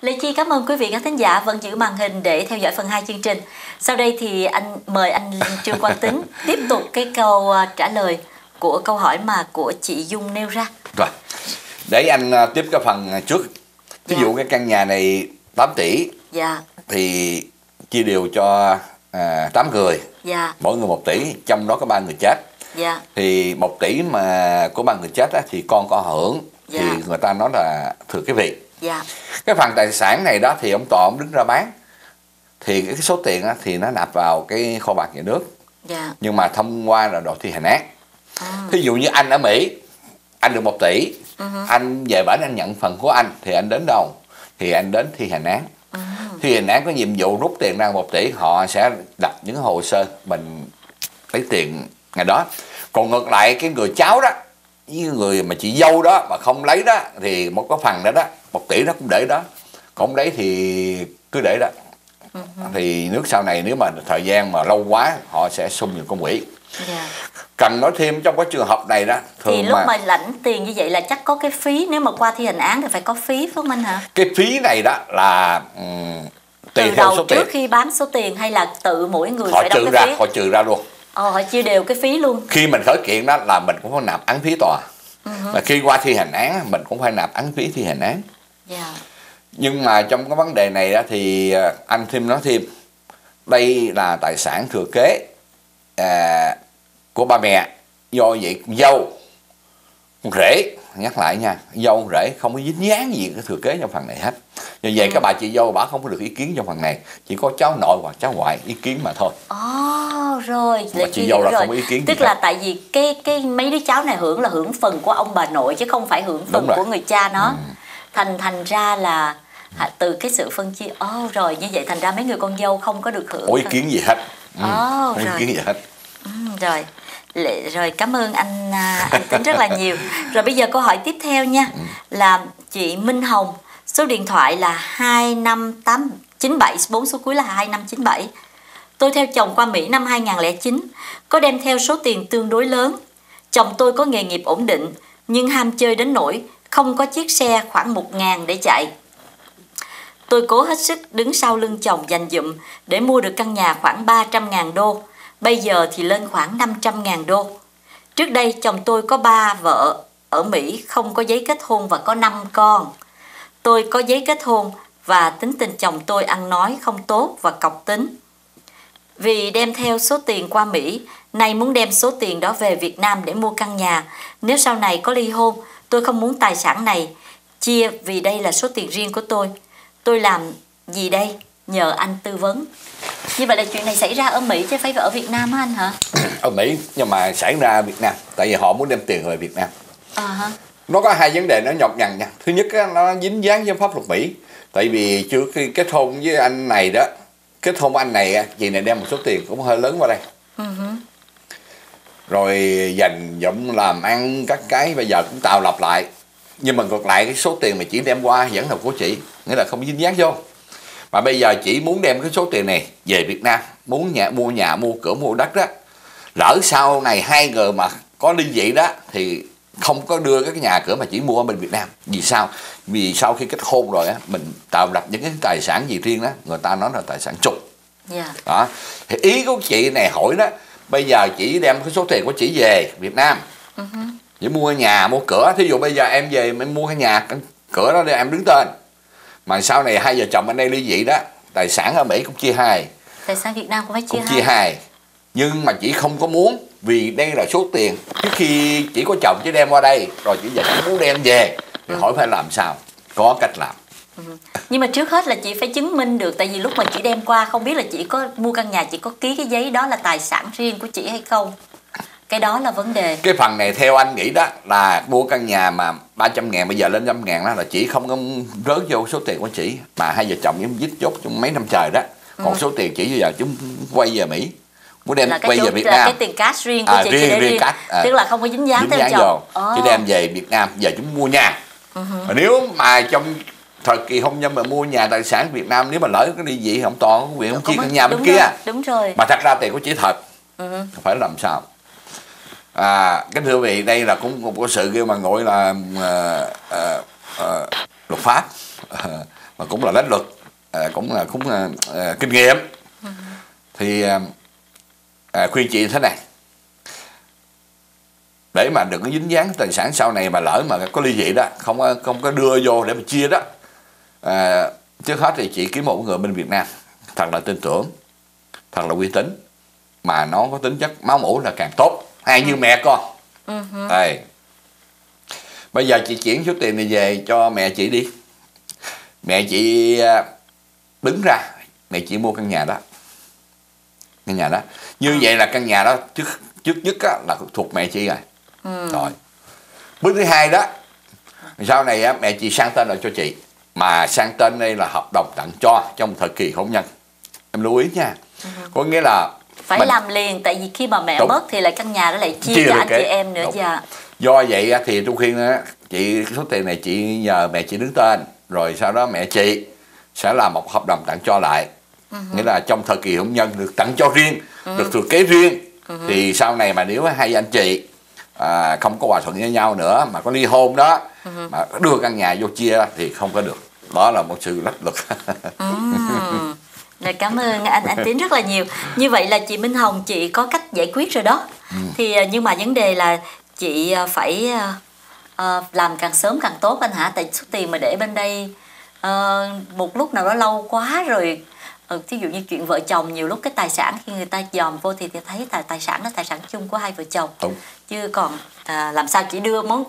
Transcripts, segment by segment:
Lê Chi cảm ơn quý vị khán thính giả vẫn giữ màn hình để theo dõi phần 2 chương trình. Sau đây thì anh mời anh Trương Quang Tính tiếp tục cái câu à, trả lời của câu hỏi mà của chị Dung nêu ra. Rồi, để anh à, tiếp cái phần trước. Ví Dạ. dụ cái căn nhà này 8 tỷ Dạ, thì chia đều cho à, 8 người, dạ, mỗi người 1 tỷ, trong đó có ba người chết. dạ, Thì 1 tỷ mà của ba người chết á, thì con có hưởng Dạ. thì người ta nói là thừa cái vị. Dạ, Cái phần tài sản này đó thì ông Tòa ông đứng ra bán. Thì cái số tiền á, thì nó nạp vào cái kho bạc nhà nước. Dạ. nhưng mà thông qua là đội thi hành án. À, thí dụ như anh ở Mỹ anh được 1 tỷ. Ừ. Anh về bển anh nhận phần của anh thì anh đến đâu? Thì anh đến thi hành án. Ừ, thi hành án có nhiệm vụ rút tiền ra 1 tỷ họ sẽ đặt những hồ sơ mình lấy tiền ngày đó. Còn ngược lại cái người cháu đó với người mà chị dâu đó mà không lấy đó thì một cái phần đó đó một tỷ nó cũng để đó còn không lấy thì cứ để đó ừ, thì nước sau này nếu mà thời gian mà lâu quá họ sẽ xung vào công quỹ dạ. cần nói thêm trong cái trường hợp này đó thường Thì lúc mà, mà lãnh tiền như vậy là chắc có cái phí nếu mà qua thi hành án thì phải có phí phải không anh hả? cái phí này đó là um, tùy Từ theo đầu số trước tiền khi bán số tiền hay là tự mỗi người họ phải trừ đóng ra phí? họ trừ ra luôn Ồ, họ chia đều cái phí luôn. khi mình khởi kiện đó là mình cũng phải nạp án phí tòa. Ừ và khi qua thi hành án mình cũng phải nạp án phí thi hành án. Dạ, nhưng mà trong cái vấn đề này đó thì à, anh thêm nói thêm đây là tài sản thừa kế à, của ba mẹ do vậy dâu con rể nhắc lại nha dâu con rể không có dính dáng gì cái thừa kế trong phần này hết. Do vậy các bà chị dâu bà không có được ý kiến trong phần này chỉ có cháu nội hoặc cháu ngoại ý kiến mà thôi Rồi. Mà chị dâu là rồi. không ý kiến Tức hết. là tại vì cái cái mấy đứa cháu này hưởng là hưởng phần của ông bà nội chứ không phải hưởng phần. Ừ. của người cha nó. Thành thành ra là à, từ cái sự phân chia. Ồ, rồi như vậy thành ra mấy người con dâu không có được hưởng. không ý kiến gì hết ừ, Ồ, không rồi. ý kiến gì hết Ừ, rồi rồi cảm ơn anh à, anh tính rất là nhiều rồi bây giờ câu hỏi tiếp theo nha Ừ. là chị Minh Hồng số điện thoại là 25897 bốn số cuối là 2597 tôi theo chồng qua Mỹ năm 2009 có đem theo số tiền tương đối lớn chồng tôi có nghề nghiệp ổn định, nhưng ham chơi đến nỗi không có chiếc xe khoảng 1 ngàn để chạy Tôi cố hết sức đứng sau lưng chồng dành dụm để mua được căn nhà khoảng 300.000 đô. Bây giờ thì lên khoảng 500.000 đô. Trước đây chồng tôi có ba vợ ở Mỹ, không có giấy kết hôn và có 5 con. Tôi có giấy kết hôn và tính tình chồng tôi ăn nói không tốt và cọc tính. Vì đem theo số tiền qua Mỹ, nay muốn đem số tiền đó về Việt Nam để mua căn nhà. Nếu sau này có ly hôn, tôi không muốn tài sản này chia vì đây là số tiền riêng của tôi. Tôi làm gì đây? Nhờ anh tư vấn. Như vậy là chuyện này xảy ra ở Mỹ chứ phải ở Việt Nam hả anh hả? ở Mỹ nhưng mà xảy ra ở Việt Nam tại vì họ muốn đem tiền về Việt Nam hả? nó có hai vấn đề nó nhọc nhằn nha thứ nhất nó dính dáng với pháp luật Mỹ tại vì trước khi kết hôn với anh này đó kết hôn anh này chị này đem một số tiền cũng hơi lớn vào đây uh-huh. rồi dành dụm làm ăn các cái, bây giờ cũng tạo lập lại nhưng mà ngược lại, cái số tiền mà chị đem qua vẫn là của chị, nghĩa là không dính dáng vô mà bây giờ chị muốn đem cái số tiền này về Việt Nam, muốn nhà, mua nhà, mua cửa, mua đất đó, lỡ sau này hai người mà có ly dị đó, thì không có đưa cái nhà cửa mà chỉ mua ở bên Việt Nam. Vì sao? Vì sau khi kết hôn rồi á mình tạo lập những cái tài sản gì riêng đó người ta nói là tài sản chung. Dạ. đó. Thì ý của chị này hỏi đó bây giờ chị đem cái số tiền của chị về Việt Nam. Ừ hứ. chỉ mua nhà mua cửa. Thí dụ bây giờ em về em mua cái nhà cái cửa đó để em đứng tên. Mà sau này hai vợ chồng anh đây ly dị đó tài sản ở Mỹ cũng chia hai. Tài sản Việt Nam cũng phải chia cũng hai. chia hai. Nhưng mà chị không có muốn vì đây là số tiền. Trước khi chỉ có chồng chỉ đem qua đây rồi chị giờ chị muốn đem về thì hỏi phải làm sao? Có cách làm. Nhưng mà trước hết là chị phải chứng minh được tại vì lúc mà chị đem qua không biết là chị có mua căn nhà chị có ký cái giấy đó là tài sản riêng của chị hay không. Cái đó là vấn đề. cái phần này theo anh nghĩ đó là mua căn nhà mà 300 ngàn bây giờ lên 5 ngàn đó là chỉ không có rớt vô số tiền của chị. Mà hai vợ chồng em dít dốt trong mấy năm trời đó. Còn số tiền chỉ bây giờ chúng quay về Mỹ muốn đem là quay về Việt là Nam. cái tiền cash riêng của À, chị riêng- chị để riêng riêng. cash, à. Tức là không có dính dáng dính theo dáng chồng. chỉ đem về Việt Nam giờ chúng mua nhà. Mà nếu mà trong thời kỳ hôn nhân mà mua nhà tài sản Việt Nam nếu mà lỡ cái đi dị không toàn quyền không chia căn nhà bên đúng kia rồi, đúng rồi. mà thật ra tiền của chị thật. Ừ. phải làm sao. À cái thưa vị đây là cũng một cái sự kêu mà gọi là à, à, à, luật pháp. À, mà cũng là đánh luật. À, cũng là cũng là à, kinh nghiệm. Thì à, à, khuyên chị thế này. Để mà đừng có dính dáng tài sản sau này mà lỡ mà có ly dị đó không có- không có đưa vô để mà chia đó. À, trước hết thì chị kiếm một người bên Việt Nam thật là tin tưởng thật là uy tín mà nó có tính chất máu mủ là càng tốt. Hay như mẹ con. Đây. bây giờ chị chuyển số tiền này về cho mẹ chị đi. Mẹ chị à, đứng ra mẹ chị mua căn nhà đó căn nhà đó. Như vậy là căn nhà đó trước trước nhất á, là thuộc mẹ chị rồi. Rồi. Bước thứ hai đó sau này á, mẹ chị sang tên lại cho chị. Mà sang tên đây là hợp đồng tặng cho trong thời kỳ hôn nhân. Em lưu ý nha. Có nghĩa là phải mình- làm liền tại vì khi mà mẹ Đúng. mất thì lại căn nhà đó lại chia, Chia cho anh cái- chị em nữa Đúng. dạ do vậy á, thì tôi khuyên á, chị số tiền này chị nhờ mẹ chị đứng tên. Rồi sau đó mẹ chị sẽ làm một hợp đồng tặng cho lại nghĩa là trong thời kỳ hôn nhân được tặng cho riêng được thừa kế riêng thì sau này mà nếu hai anh chị à, không có hòa thuận với nhau nữa mà có ly hôn đó mà đưa căn nhà vô chia thì không có được đó là một sự lách luật. Rồi cảm ơn anh anh Tiến rất là nhiều. Như vậy là chị Minh Hồng chị có cách giải quyết rồi đó. Thì à, nhưng mà vấn đề là chị à, phải à, làm càng sớm càng tốt anh hả? Tại số tiền mà để bên đây ờ, một lúc nào đó lâu quá rồi ờ, thí dụ như chuyện vợ chồng nhiều lúc cái tài sản khi người ta dòm vô thì, thì thấy tài tài sản đó tài sản chung của hai vợ chồng Đúng. chứ còn à, làm sao chỉ đưa món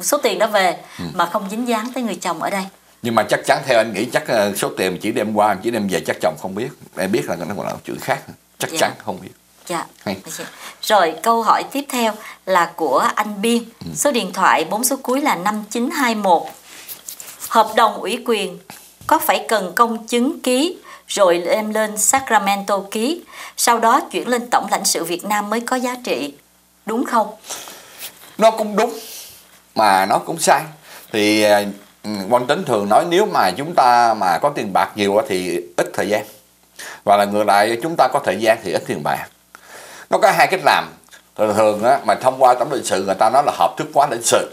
số tiền đó về mà không dính dáng tới người chồng ở đây nhưng mà chắc chắn theo anh nghĩ chắc ờ, số tiền chỉ đem qua chỉ đem về chắc chồng không biết em biết là nó còn là chuyện khác chắc Dạ. chắn không biết Dạ. Hay. Rồi câu hỏi tiếp theo là của anh Biên. Số điện thoại 4 số cuối là 5921. Hợp đồng ủy quyền có phải cần công chứng ký rồi đem lên Sacramento ký, sau đó chuyển lên Tổng lãnh sự Việt Nam mới có giá trị. Đúng không? nó cũng đúng mà nó cũng sai thì ừ, quan tính thường nói nếu mà chúng ta mà có tiền bạc nhiều thì ít thời gian và là ngược lại chúng ta có thời gian thì ít tiền bạc nó có hai cách làm thường thường á mà thông qua tổng lãnh sự người ta nói là hợp thức hóa lãnh sự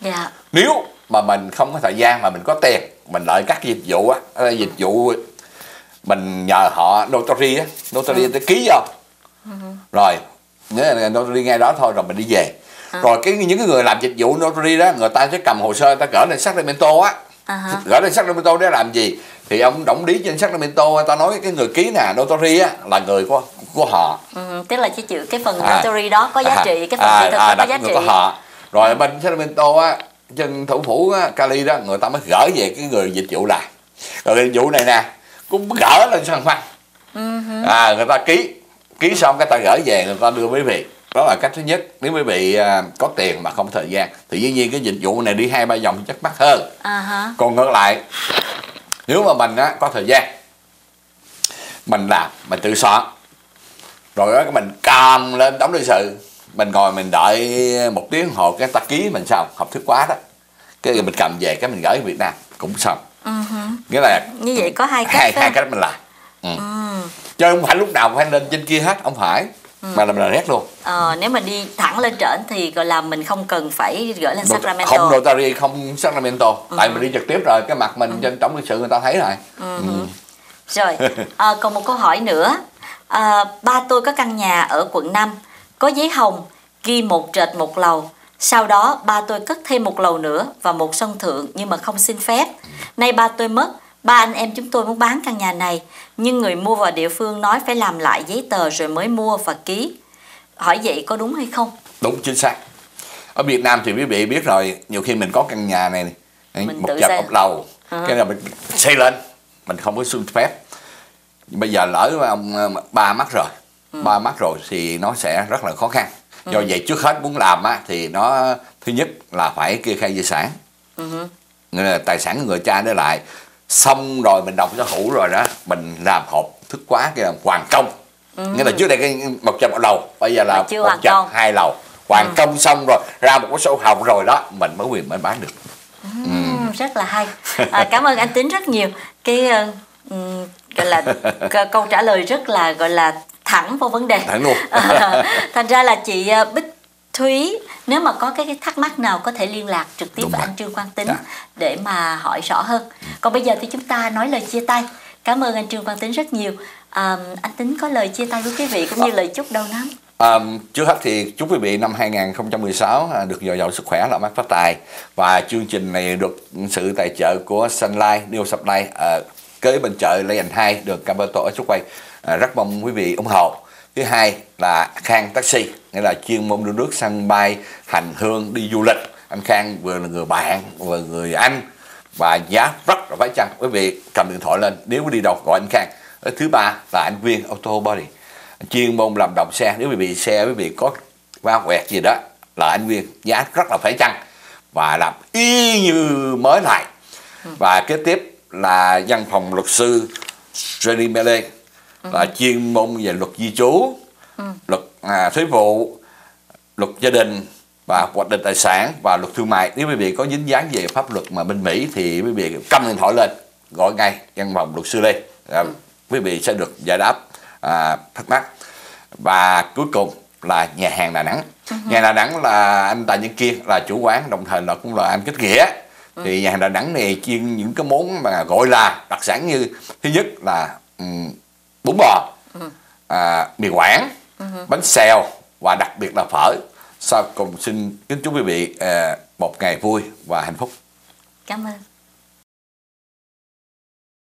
Dạ. nếu mà mình không có thời gian mà mình có tiền mình lợi các dịch vụ á dịch vụ mình nhờ họ notary á notary tới ký vô. Rồi nghĩa là notary ngay đó thôi rồi mình đi về. Rồi cái những cái người làm dịch vụ notary đó người ta sẽ cầm hồ sơ người ta gửi lên Sacramento á. À gửi lên Sacramento để làm gì? Thì ông đồng lý trên Sacramento ta nói cái người ký nè notary á là người của của họ. Ừ, tức là chỉ chữ cái phần À. notary đó có giá À, trị, cái phần à, à, đó có giá trị. của họ. Rồi bên Sacramento á trên thủ phủ á, Cali đó người ta mới gửi về cái người dịch vụ lại rồi dịch vụ này nè cũng gửi lên sân phanh. À người ta ký ký xong cái ta gửi về người ta đưa quý vị. Đó là cách thứ nhất. Nếu quý vị à, có tiền mà không có thời gian thì dĩ nhiên cái dịch vụ này đi hai ba vòng chắc mắc hơn. Ha. còn ngược lại nếu mà mình á, có thời gian mình làm mình tự soạn rồi đó mình cầm lên đóng lý sự mình ngồi mình đợi một tiếng hồ cái ta ký mình xong hợp thức quá đó. Cái mình cầm về cái mình gửi Việt Nam cũng xong nghĩa là Như vậy có hai cách hai, hai cách mình làm. Ừ. chứ không phải lúc nào phải lên trên kia hết không phải. Mà là mình làm hết luôn. Ờ, nếu mà đi thẳng lên trển thì gọi là mình không cần phải gửi lên Sacramento. không notary không Sacramento. Tại mình đi trực tiếp rồi cái mặt mình trên tổng lý sự người ta thấy rồi. Ừ. Rồi, à, còn một câu hỏi nữa. À, ba tôi có căn nhà ở quận 5, có giấy hồng, ghi một trệt một lầu. Sau đó ba tôi cất thêm một lầu nữa và một sân thượng nhưng mà không xin phép. Nay ba tôi mất, ba anh em chúng tôi muốn bán căn nhà này. Nhưng người mua vào địa phương nói phải làm lại giấy tờ rồi mới mua và ký. Hỏi vậy có đúng hay không? đúng chính xác ở Việt Nam thì quý vị biết rồi nhiều khi mình có căn nhà này, này Mình một xây. một lầu À. cái là mình xây lên mình không có xin phép bây giờ lỡ mà ông ờ, ba mất rồi Ừ. ba mất rồi thì nó sẽ rất là khó khăn do vậy trước hết muốn làm á thì nó thứ nhất là phải kê khai di sản. Ừ là tài sản của người cha để lại. Xong rồi mình đọc cho hữu rồi đó mình làm hợp thức quá cái là hoàn công. Nghĩa là trước đây cái một trăm một lầu bây giờ là một trăm hai lầu. Hoàn công xong rồi ra một cái sổ hồng rồi đó mình mới quyền mới bán được. Ừm, rất là hay. À, cảm ơn anh Tính rất nhiều. Cái ừm, gọi là câu trả lời rất là gọi là thẳng vào vấn đề thẳng luôn À, thành ra là chị ờ, Bích Thúy nếu mà có cái, thắc mắc nào có thể liên lạc trực tiếp Đúng với rồi. anh Trương Quang Tính Dạ. để mà hỏi rõ hơn. Còn bây giờ thì chúng ta nói lời chia tay. Cảm ơn anh Trương Quang Tính rất nhiều. À, anh Tính có lời chia tay với quý vị cũng như lời chúc đầu năm. À, trước hết thì chúc quý vị năm 2016 à, được giàu giàu sức khỏe, làm ăn phát tài và chương trình này được sự tài trợ của Sunlight New Supply à, kế bên chợ Lê Anh 2 đường Camberto ở Trúc Quay à, rất mong quý vị ủng hộ. Thứ hai là Khang Taxi nghĩa là chuyên môn đưa nước sân bay hành hương đi du lịch. Anh Khang vừa là người bạn vừa người anh và giá rất là phải chăng? Quý vị cầm điện thoại lên nếu đi đâu gọi anh Khang. Thứ ba là anh Viên Auto Body chuyên môn làm đồng xe. Nếu quý vị xe quý vị có va quẹt gì đó là anh Nguyên giá rất là phải chăng? Và làm y như mới lại. Và kế tiếp là văn phòng luật sư Jenny Mele là chuyên môn về luật di trú luật à, thuế vụ luật gia đình và hoạch định tài sản và luật thương mại. Nếu quý vị có dính dáng về pháp luật mà bên Mỹ thì quý vị cầm điện thoại lên gọi ngay văn phòng luật sư Lê. À, quý vị sẽ được giải đáp à, thắc mắc. Và cuối cùng là nhà hàng Đà Nẵng. Nhà Đà Nẵng là anh Tài Nhân Kiên là chủ quán đồng thời là cũng là anh Kết Nghĩa. Thì nhà hàng Đà Nẵng này chuyên những cái món mà gọi là đặc sản như thứ nhất là um, bún bò à, mì quảng bánh xèo và đặc biệt là phở. Sau cùng xin kính chúc quý vị à, một ngày vui và hạnh phúc. Cảm ơn.